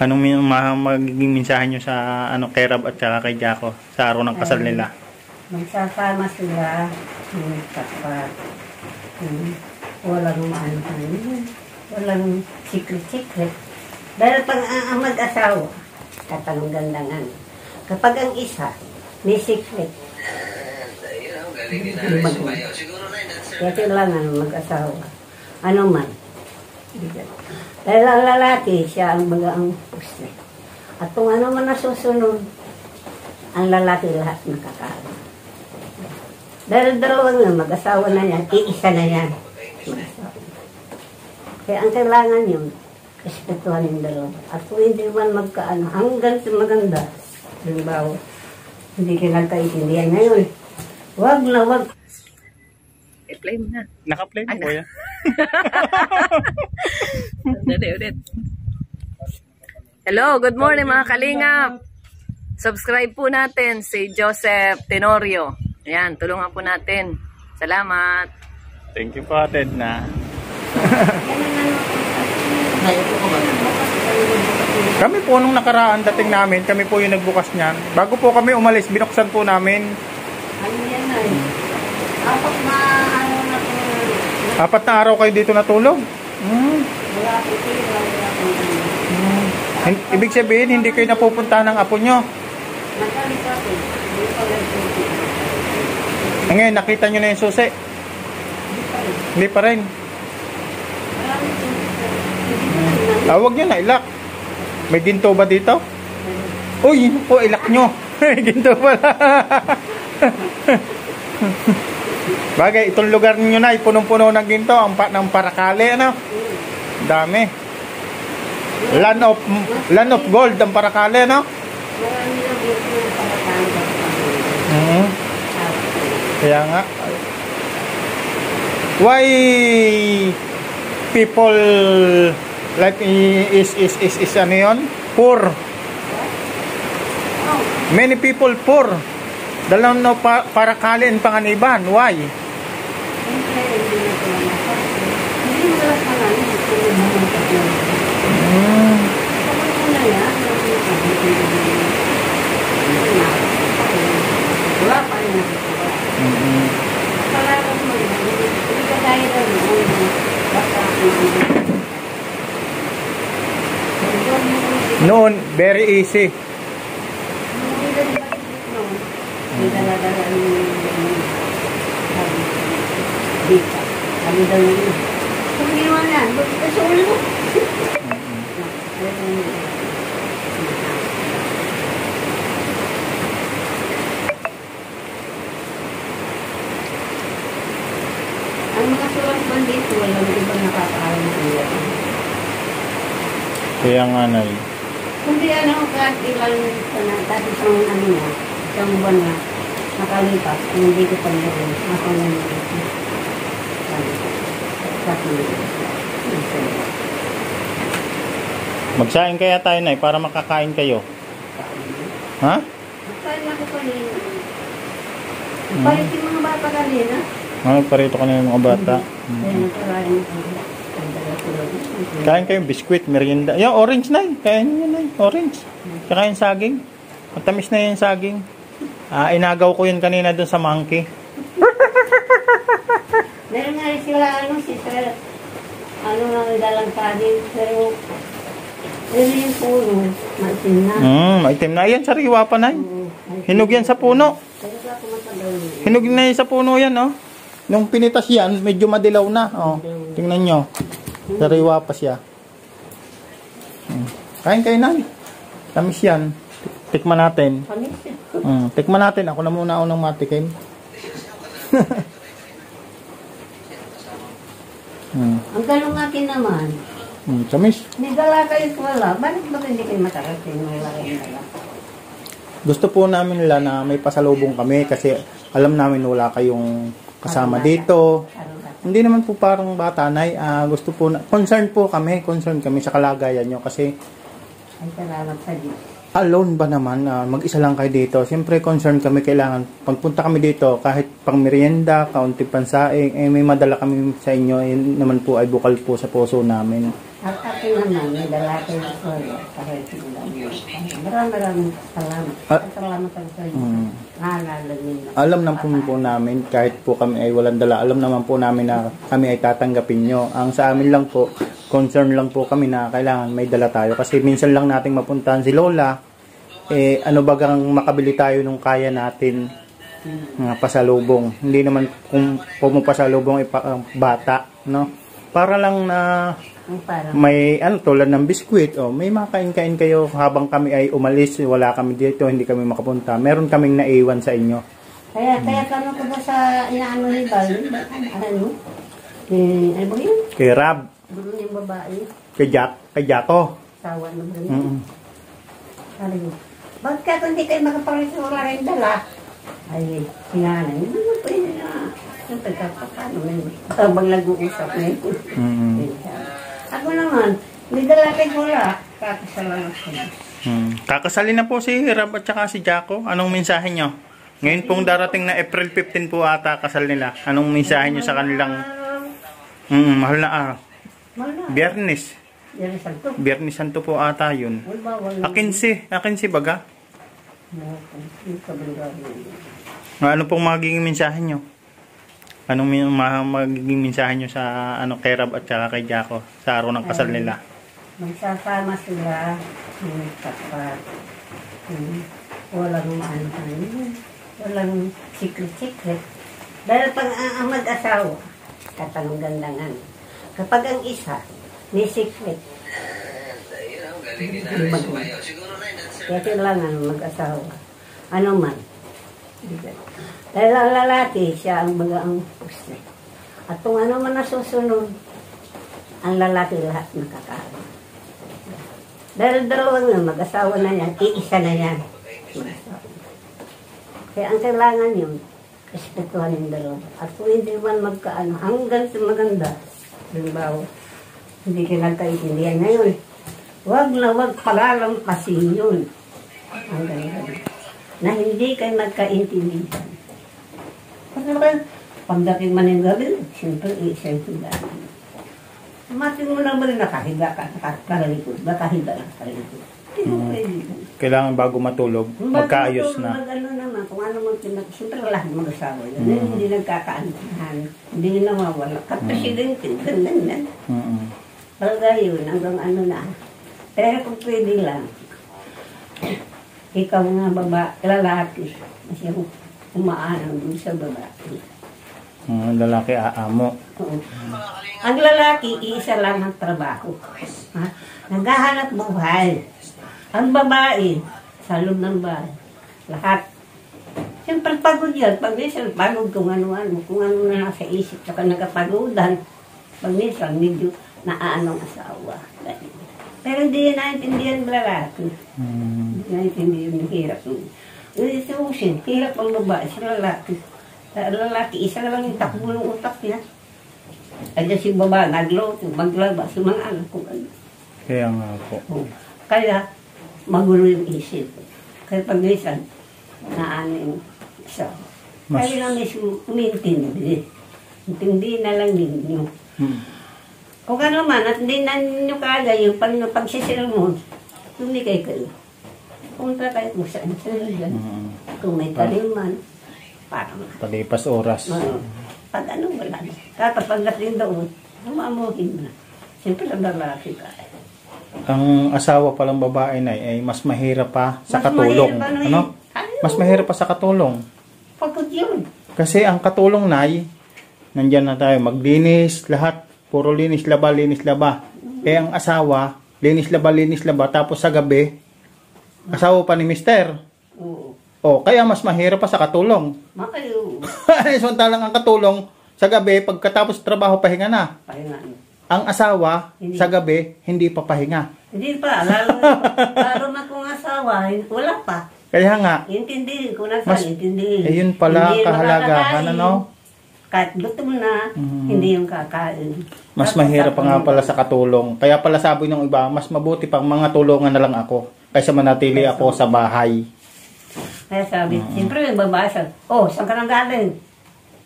Anong min- ma- magiging mensahe nyo sa ano, kay Rab at saka kay Jaco sa araw ng kasal nila? Magsasama sila ng tapat. Hmm. Walang ano ano. Walang secret-secret. Dahil pag ang, ang mag-asawa, at ang gandangan, kapag ang isa, may secret, kaya kailangan mag-asawa. Ano man. Dahil ang lalaki, siya ang baga ang puste. At kung ano man nasusunod, ang lalaki lahat nakakaalam. Dahil dalawang na mag-asawa na yan, iisa na yan. Kaya ang kailangan yun, respetuhan yung dalawa. At kung hindi man magkaano, hanggang sa maganda, halimbawa, hindi ka nagkaintindihan ngayon, wag na wag I-play mo na. Naka-play mo, kuya? Dali ulit. Hello, good morning mga kalingap. Subscribe po natin si Joseph Tenorio. Ayan, tulungan po natin. Salamat. Thank you po, Ted, na. Kami po nung nakaraan dating namin, kami po yung nagbukas niyan. Bago po kami umalis, binuksan po namin. Ano yan eh. Dapat po. Apat na araw kayo dito natulog. Hmm. Wala po sila, wala po. Hin- Ibig sabihin, hindi kayo napupunta ng apo nyo. Eh, Ngayon, nakita nyo na yung susi. Hindi pa rin. Ah, huwag nyo na ilak. May ginto ba dito? Uy, po, ilak nyo. May ginto pala. Bagay, itong lugar ninyo na, punong-puno ng ginto, ang pa, ng parakali, ano? Dami. Land of, land of gold, ang parakali, ano? Pagkatanda. Mhm. Kaya nga. Why people like is is is is ano yun? Poor. Many people poor. Dalam no pa, para kalin panganiban. Why? Hmm. Kapag mo na yan, wala pa rin nakikita. Mhm. Kalakas mo yan, hindi ka gaya na noon. Basta Noon, very easy. Hindi na rin bakit noon. Dala-dala yung dita. Kami daw yun. Kung ginawa yan, bakit sa ulo mo? Ang mga sulat man dito, walang ibang nakakaalam sa iyo. Kaya nga na Kundi ano, kahit ilang na, kahit isang ano na, isang buwan na nakalipas, hindi ko pa sabi ko, Magsaing kaya tayo na para makakain kayo. Ha? Magpalit ako kanina. Magpalit yung mga bata kanina. Ano parito ka na yung mga bata? Ko lang. Kain kayo biskwit, merienda. Yung orange na yun. Kain nyo na yun. Orange. Tsaka yung saging. Matamis na yung saging. Ah, inagaw ko yun kanina dun sa monkey. Meron nga sila, ano, si Sir, ano lang dalang saging, pero, pero yung puno, maitim na. Hmm, maitim na. Yan, sariwa pa na yun. Oo. Hinog yan sa puno. Yun. Hinog na yan sa puno yan, oh. Nung pinitas yan, medyo madilaw na. Oh, tingnan nyo. Sariwa pa siya. Hmm. Kain kayo na. Tamis yan. Tikman natin. Eh. Hmm, tikman natin. Ako na muna unang matikim. hmm. Ang galong akin naman, tamis. may dala kayo wala. Bakit ba hindi kayo makarating may laki na Gusto po namin nila na may pasalubong kami kasi alam namin wala kayong kasama dito. Hindi naman po parang bata, Nay. Ah, gusto po na, concerned po kami, concerned kami sa kalagayan nyo kasi Ay, salamat sa Diyos. Alone ba naman, ah, mag-isa lang kayo dito. Siyempre, concerned kami, kailangan, pagpunta kami dito, kahit pang merienda, kaunti pansaing, eh, may madala kami sa inyo, yun naman po ay bukal po sa puso namin. At akin naman, may ko, kahit sila mo. Maraming maraming salamat. Ah. Salamat sa inyo. Mm. Naalala niyo. Alam naman po, po namin, kahit po kami ay walang dala, alam naman po namin na kami ay tatanggapin nyo. Ang sa amin lang po, concern lang po kami na kailangan may dala tayo. Kasi minsan lang nating mapuntahan si Lola, eh ano bagang makabili tayo nung kaya natin mga pasalubong. Hindi naman kung pumapasalubong ipa, ang bata, no? Para lang na may ano tulad ng biskwit o may makain-kain kayo habang kami ay umalis, wala kami dito, hindi kami makapunta. Meron kaming naiwan sa inyo. kaya, kaya tanong ko ba sa inaano ni Bal, ano, eh, ano ba yun? Kay Rab, Doon yung babae, kay Jack, kay Jacko. sawa na ba yun? Mm. Sabi ko, bakit ka hindi kayo makapalit wala rin dala? Ay, sinanay, hindi mo pwede na. Paano na yun? Habang nag-uusap na yun. Mm. Ako naman, may dala kayo wala. Kakasalamat ko na. Mm. Kakasalin na po si Rab at saka si Jacko. Anong mensahe nyo? Ngayon pong darating na April 15 po ata kasal nila. Anong mensahe nyo sa kanilang mm, mahal na araw? Biyernes. Ang santo. Biyernes Santo po ata yun. Akin si, akin si baga. Ano pong magiging mensahe nyo? Anong magiging mensahe nyo sa ano kay Rab at saka kay Jacko sa araw ng kasal nila? Magsasama sila ng tapat. Hmm. Walang ano Walang secret-secret. Dahil pag ang, ang mag-asawa, katanong gandangan. Kapag ang isa, may secret. Mag- Kaya kailangan mag-asawa. Ano man. Dahil ang lalaki, siya ang baga ang puste. At kung ano man nasusunod, ang lalaki lahat nakakaano. Dahil dalawang na mag-asawa na yan, iisa na yan. Kaya ang kailangan yun, respetuhan yung dalawa. At kung hindi man magkaano, hanggang sa maganda, halimbawa, hindi ka nagkaintindihan ngayon, huwag na huwag palalampasin yun. Hanggang ganun. Na hindi kayo nagkaintindihan. Kasi naman, pagdating man yung gabi, siyempre, iisa yung tindahan. Matin mo naman na nakahiga ka, nakakalikod, nakahiga ka, nakalikod. Pwede. Kailangan bago matulog, magkaayos na. Mag ano naman, kung ano mo pinag... Siyempre lahat mag-asawa yun. Hindi nagkakaantahan. Hindi nawawala. Kapresidente, ganyan na. Mm-mm. Talaga yun, hanggang ano na. Pero kung pwede lang, ikaw nga baba, lalaki, kasi yung umaanong dun sa babae. Mm, lalaki aamo. Oo. Ang lalaki, isa lang ang trabaho. Ha? Naghahanap buhay. Ang babae, sa loob ng bahay. Lahat. Siyempre pagod yan. Pag minsan pagod kung ano-ano, kung ano na nasa isip, saka nagkapagodan. Pag minsan medyo naaanong asawa. Pero hindi yan naintindihan lalaki. Mm. Hindi naintindihan ng hirap. Yung isusin, hirap ang babae sa lalaki. Sa lalaki, isa lang yung takbo ng utak niya. Kaya si baba, nagluto, maglaba, sa mga anak ko. Kaya nga po. Oh. Kaya, magulo yung isip. Kaya pag minsan, naano yung isa. Mas- Kaya lang mismo, umintindi. Intindi na lang ninyo. Mm. Kung ano man, at hindi na ninyo kaya yung pag, pagsisilmon, hindi kayo kayo. Punta kayo kung saan saan dyan. Mm. Kung may taliman, parang Palipas oras. Oo. Pag ano, wala na. Dating doon, maamuhin na. Siyempre, ang lalaki ka. Ang asawa palang babae na ay mas mahirap pa sa Mas katulong. mahirap, ano eh. Ano? Mas mahirap pa sa katulong. Pagod yun. Kasi ang katulong nay, nandyan na tayo, maglinis, lahat, puro linis, laba, linis, laba. Eh ang asawa, linis, laba, linis, laba, tapos sa gabi, asawa pa ni mister. Oo. O, kaya mas mahirap pa sa katulong. Makayo. Samantalang ang katulong, sa gabi, pagkatapos trabaho, pahinga na. Pahingaan. Ang asawa, Hindi. sa gabi, hindi pa pahinga. Hindi pa. Lalo, lalo na kung asawa, wala pa. Kaya nga, Intindihin ko na sa Mas- intindihin. eh, yun pala Hindi kahalagahan, ano? Kahit gutom na, Mm. hindi yung kakain. Mas Tapos mahirap pa nga pala sa katulong. Kaya pala sabi ng iba, mas mabuti pang mga tulungan na lang ako. Kaysa manatili ako sa bahay. Kaya sabi, siyempre may babasa. Oh, saan ka nang galing?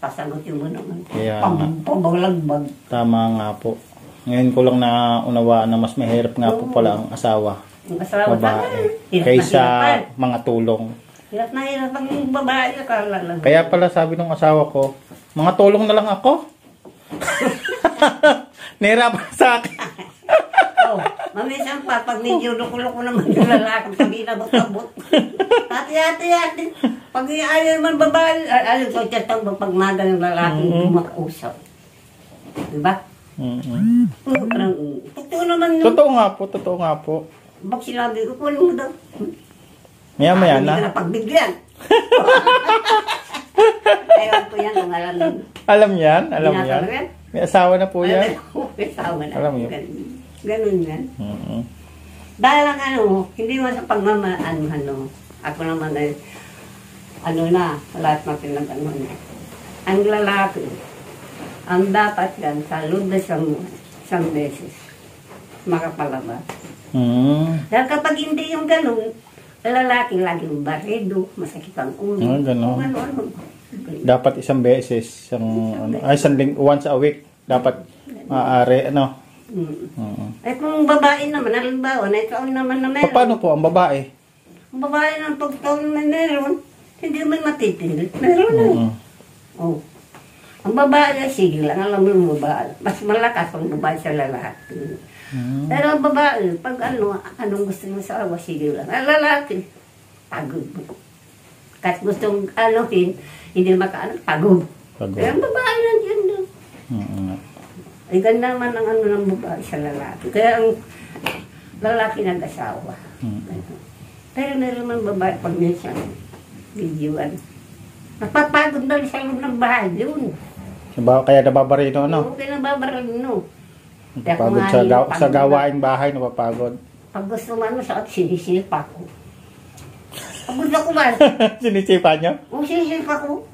Pasagutin mo naman. Kaya Pam- Pambalagbag. Tama nga po. Ngayon ko lang na unawaan na mas mahirap nga po pala ang asawa. Asawa Babae. hirap Kaysa mga tulong. Hirap na hirap ang babae. Kaya pala sabi ng asawa ko, mga tulong na lang ako. Nahirapan sa akin. Oh, mamisan pa, pag medyo luko-luko naman yung lalaki, pag inabot-abot. Ate, ate, ate. Pag ayaw naman babae, ay- ayaw ko tiyatang pag maga yung lalaki, Mm-hmm. makausap. Diba? Mm-mm. Oo, parang, totoo naman yun. Totoo nga po, totoo nga po. Bak sinabi ko, kunin mo daw. Maya maya Hindi ka na. na pagbigyan. Ewan ko yan kung alam yun. Alam yan, alam yan. Tinatanong yan? May asawa na po yan. Kasama na. Alam mo yun. Ganun, yan. Mm-mm. Dahil ang ano, hindi mo sa pagmamaan, ano, ako naman ay, ano na, lahat natin ng ano na. Ang lalaki, ang dapat yan, sa loob na isang, isang beses, makapalabas. Mm. Dahil kapag hindi yung ganun, lalaki laging barido, masakit ang ulo. Ah, ganun. Kung ano-ano. Dapat isang beses, isang, ano, ay, isang ling, once a week. Dapat maaari, ano. Mm. Mm. Eh kung babae naman, halimbawa, na ikaw naman na meron. Paano po ang babae? Ang babae ng pagtaon na meron, hindi mo matitindig. Meron na. Mm. Oh. Ang babae, sige lang, alam mo yung babae. Mas malakas ang babae sa lalaki. Mm. Pero ang babae, pag ano, anong gusto mo sa awa, sige lang. Ang lalaki, pagod. Kahit gustong anuhin, hindi makaano, pagod. Pagod. Pero ang babae nandiyan doon. Mm. Ay ganda man ang ano ng babae sa lalaki. Kaya ang lalaki nag-asawa. Mm. Pero meron man babae pag minsan, videoan. Napapagod na sa loob ng bahay, yun. Kaya nababarino, ano? Okay na babaral, no. Kaya Napapagod sa, gaw- sa pagod. gawaing bahay, napapagod. Pag gusto mo ano, sa sinisipa ko. Pagod ako ba? Sinisipa nyo? O sinisipa ko.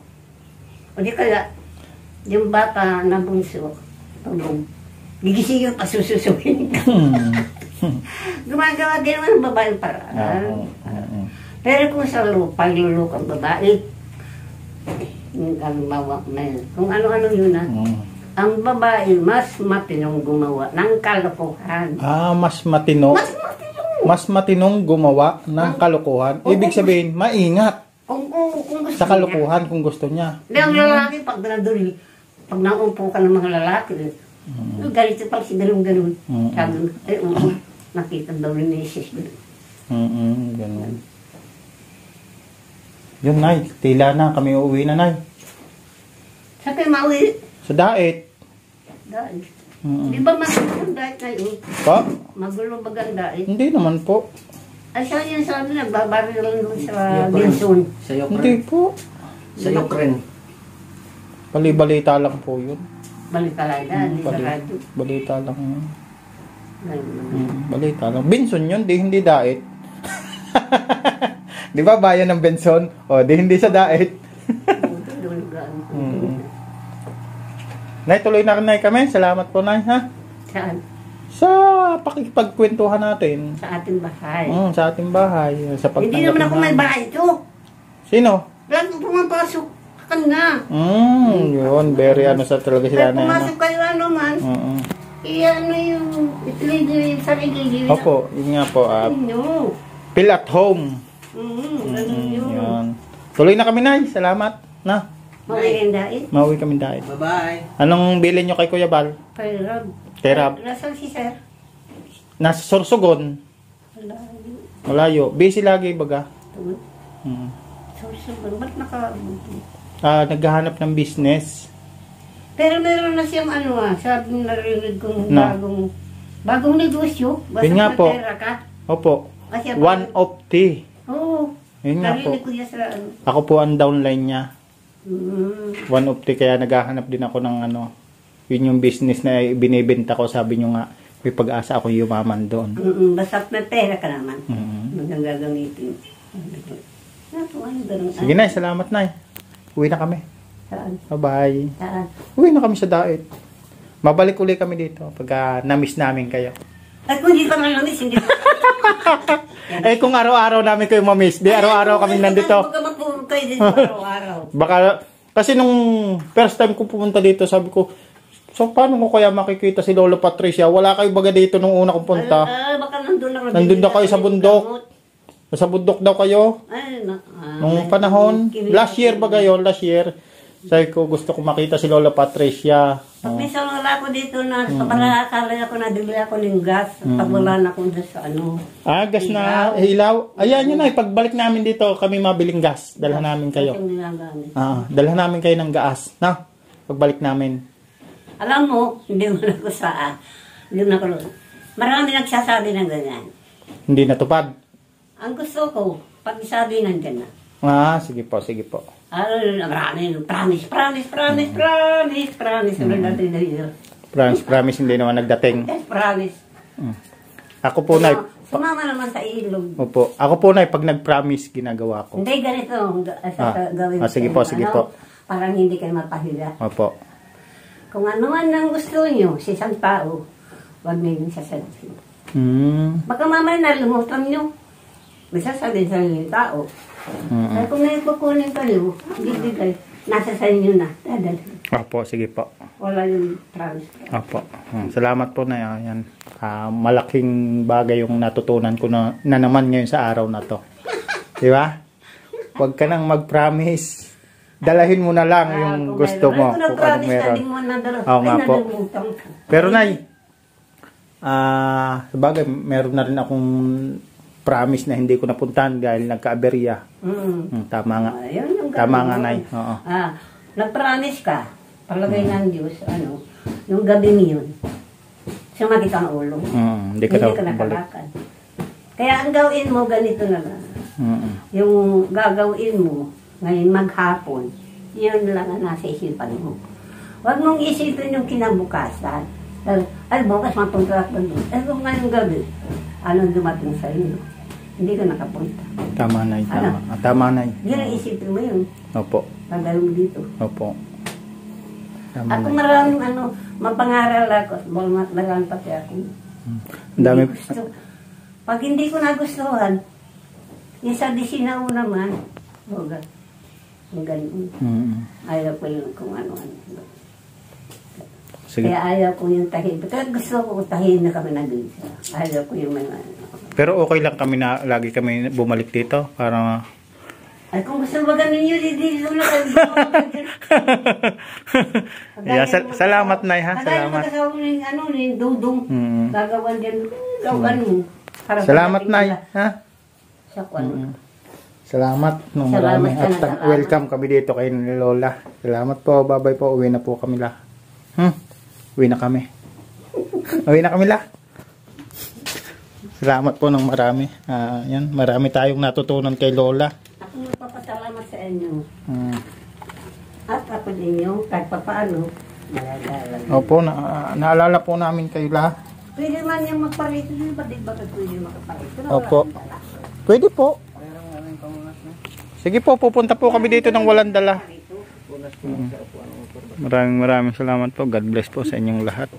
O di kaya, yung bata na bunso, tulog. Gigising yung pasususuhin ka. Hmm. Gumagawa din naman ng babaeng paraan. Oo. Oo. Pero kung sa lupa, luluk ang babae, yung yun. Kung ano-ano yun na, Mm. Ang babae mas matinong gumawa ng kalokohan. Ah, mas matino. Mas matinong. Mas matinong gumawa ng kalokohan. Ibig sabihin, maingat Kung, kung, kung gusto sa kalokohan kung gusto niya. Hindi, ang lalaki, pag nandoon, pag naupo ka ng mga lalaki, mm. ganito pag si ganun-ganun. Mm. Sabi ko, ay, oo, nakita daw ni Mrs. Mm ganun. Yun, Nay. Tila na. Kami uuwi na, Nay. Sa kayo mauwi, Sa daet. Dahil. Mm. Di ba magulo ang dahil kayo? Pa? Magulo ba ang dahil? Hindi naman po. Ay, siya yun sabi, nagbabaril lang doon sa Binson. Sa Hindi Ukraine. po. Sa Ukraine. Bali-balita lang po yun. Balik ka lang na, sa Bali- balita lang yun. Ganun naman. Mm, balita lang. Benson yun, di hindi daet. di ba bayan ng Benson? O, di hindi sa daet. Doon, doon, Mm. Nay, tuloy na Nay kami. Salamat po, Nay, ha? Saan? Sa pakikipagkwentuhan natin. Sa ating bahay. Mm, sa ating bahay. Sa Hindi naman ako may bahay ito. Sino? Lagi pumapasok ka kanya. Mm, yun. Very ano sa talaga sila na ano. pumasok kayo ano man, Mm-mm. iyan ano yung itlid yung sarili yun. Opo, yun nga po. ah, Inyo. feel at home. Mm, Mm, yun. Tuloy na kami, Nay. Salamat. Na, Mawindain. mauwi kami dahil. Bye-bye. Anong bilin nyo kay Kuya Bal? Kay Rob. Kay Rob. Nasaan si Sir? Nasa Sorsogon. Wala. Malayo. Busy lagi, baga. Tungod. Mm. Sorry, sorry. Ba't naka... Ah, naghahanap ng business. Pero meron na siyang ano ah, sabi narinig kong No. bagong bagong negosyo. Basta Yun nga po. pera ka. Opo. Kasi One of tea. Oo. Yun nga po. Narinig ko sa ano. Ako po ang downline niya. Mm. One of tea. Kaya naghahanap din ako ng ano. Yun yung business na binibenta ko. Sabi nyo nga, may pag-asa ako yumaman doon. Mm, basta may pera ka naman. Mm. Hanggang gagamitin. Sige na, salamat na. Uwi na kami. Saan? Bye-bye. Saan? Uwi na kami sa daet. Mabalik uli kami dito pag ah, na-miss namin kayo. At kung hindi ka man namis, hindi. Eh kung araw-araw namin kayo ma-miss, di araw-araw kami nandito. Huwag kayo dito araw-araw. Baka, kasi nung first time ko pumunta dito, sabi ko, So, paano ko kaya makikita si Lolo Patricia? Wala kayo baga dito nung una kong punta. Ah, baka nandun ako. Nandun na kayo sa bundok? Sa bundok daw kayo? Ay, na, ah, Nung panahon, last year ba gayon? Last year, sabi ko gusto ko makita si Lola Patricia. Pag may wala ako dito na, para akala ako na dili ako ng gas. Pag wala na ako dun sa ano. Ah, gas na hilaw. Ayan yun ay, pagbalik namin dito, kami mabiling gas. Dalhan namin kayo. Ah, dalhan namin kayo ng gas. Na, pagbalik namin. Alam mo, hindi mo na ako sa, hindi mo na ako, marami nagsasabi ng ganyan. Hindi natupad. Ang gusto ko, pag sabi nandyan na. Ah, sige po, sige po. Ano, marami, promise, promise, promise, promise, promise, ano natin na yun. Promise, promise, hindi naman nagdating. Yes, promise. Ako po, Nay. Sumama naman sa ilog. Opo. Ako po, Nay, pag nag-promise, ginagawa ko. Hindi ganito, sa, Ah, gawin ah, sige po, sige po. Parang hindi kayo mapahiga. Opo. Kung ano man ang gusto nyo sa isang tao, huwag niyo yung sasabihin. Hmm. Baka mamaya nalimutan nyo. May sasabihin sa yung tao. Mm. Kaya kung may kukunin kayo, bibigay. Nasa sa inyo na. Dadal. Opo, sige po. Wala yung promise. Opo. Hmm, Salamat po na yan. Ah, malaking bagay yung natutunan ko na, na naman ngayon sa araw na to. Di ba? Huwag ka nang mag-promise. Dalahin mo na lang yung Ah, kung gusto meron. mo. Ay, kung anong meron. Oo nga Ay, po. Pero Nay, ah, sabagay, meron na rin akong promise na hindi ko napuntahan dahil nagka-aberya. Mm. Hmm, tama nga. Ayun yung Tama nga, Nay. Oo. Ah, nag-promise ka. Palagay ng Diyos, ano, yung gabi yun, sumakit ang ulo. Hmm, hindi ka daw ka nakalakad. Kaya ang gawin mo, ganito na lang. Hmm. Yung gagawin mo, ngayon maghapon, yun lang ang nasa isipan mo. Huwag mong isipin yung kinabukasan. Ay, bukas mapunta ako doon. Eh, kung ngayong gabi, anong dumating sa iyo? Hindi ka nakapunta. Tama, Nay. Tama. Ano? Tama, Nay. Yun ang isipin mo yun. Opo. Pagdalo mo dito. Opo. Tama, Ako Nay. maraming ano, mapangaral ako. Bulmat na lang pati ako. Ang dami. Gusto. Pag hindi ko nagustuhan, yung sa disinaw naman, huwag ang ganun. Hmm. Ayaw ko yung kung ano-ano. Sige. Kaya ayaw ko yung tahin. Kaya gusto ko tahin na kami nag-isa. Ayaw ko yung mga ano. Pero okay lang kami na lagi kami bumalik dito para Ay, kung gusto mo yun, hindi mo na kayo. yeah, sal- salamat Nay ha. Salamat. Salamat. ni ano ni Dudong. Mm. Gagawan din. Gawan mo. Para Salamat Nay ha. Sa kwan. Salamat nung marami at salamat. welcome kami dito kay Lola. Salamat po. Bye-bye po. Uwi na po kami la. Hmm. Uwi na kami. Uwi na kami la. Salamat po ng marami. Ah, yan, marami tayong natutunan kay Lola. Ako magpapasalamat sa inyo. Hmm. At ako ninyo, kahit pa paano, malagala. Opo, na, naalala po namin kayo la. Pwede man yung magparito, di ba? Di ba pwede makaparito? Opo. Pwede po. Sige po, pupunta po kami dito ng walang dala. Maraming maraming salamat po. God bless po sa inyong lahat.